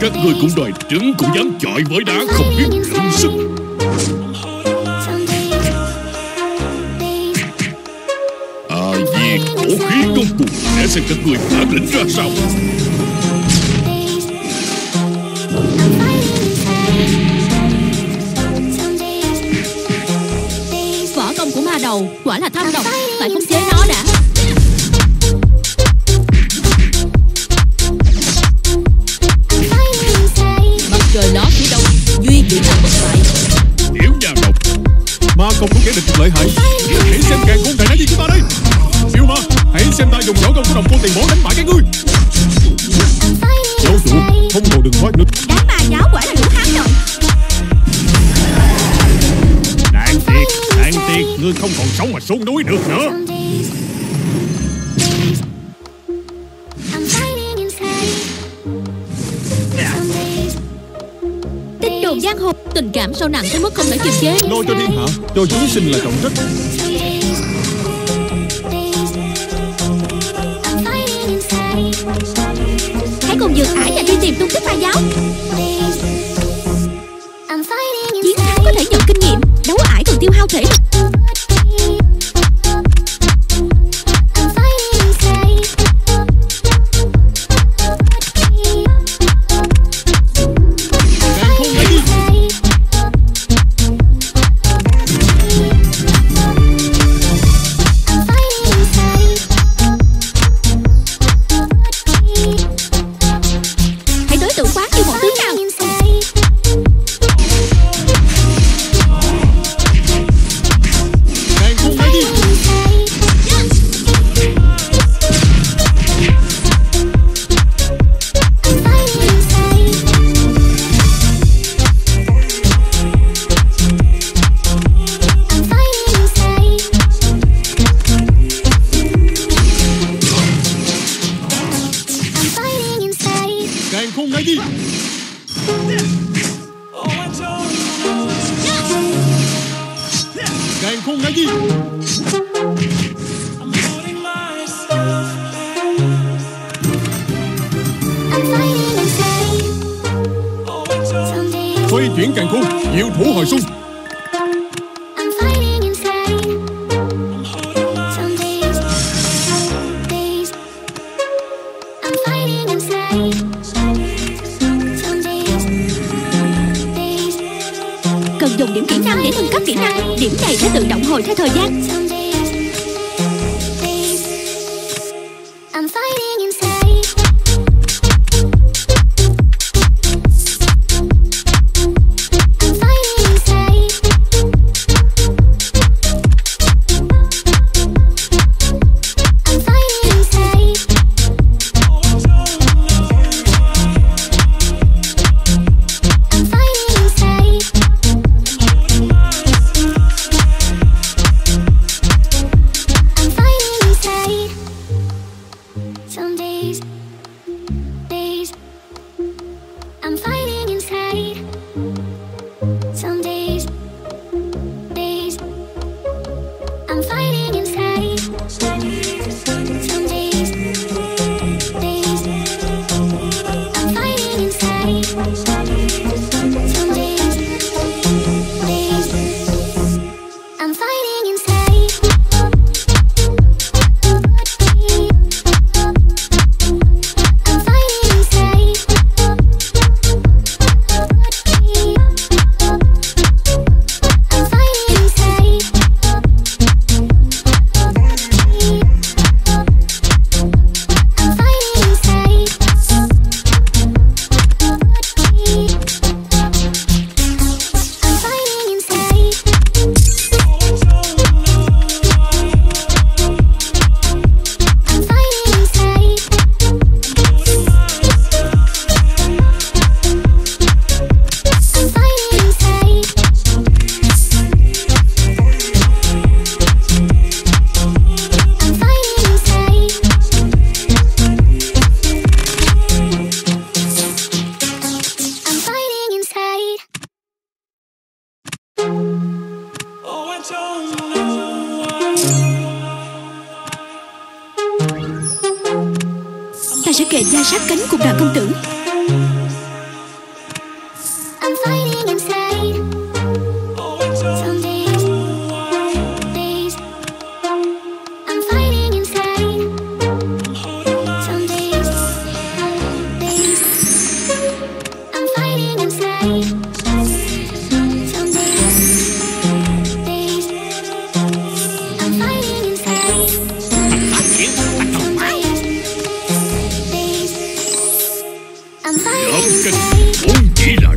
Các ngươi cũng đòi trứng cũng dám chọi với đá không biết lượng sức. À gì, khổ khí công cuộc Để xem các ngươi bản lĩnh ra sao? Võ công của ma đầu quả là tham độc Phải khống chế nó? Địch lợi hại Hãy xem càng khôn đại nã gì của ta đây. Siêu ma Hãy xem ta dùng võ công của đồng cô tiền bổ đánh bại các ngươi. Giáo chủ Không cầu đừng thoát nữa Đám ma giáo quả là đủ hám động Đáng tiếc Đáng tiếc Ngươi không còn sống mà xuống núi được nữa giang hồ Tình cảm sâu nặng tới mức không thể kiềm chế. Lo cho thiên hạ Cho chúng sinh là trọng trách. Hãy cùng dừng ải và đi tìm tung tích ma giáo. Chiến thắng có thể nhận kinh nghiệm Đấu ải còn tiêu hao thể lực Cancún allí. Xoay chuyển càng Cancún, chịu thủ hồi xung. Kỹ năng Điểm này sẽ tự động hồi theo thời gian. Sẽ kề da sát cánh cùng đoàn công tử. Không chỉ là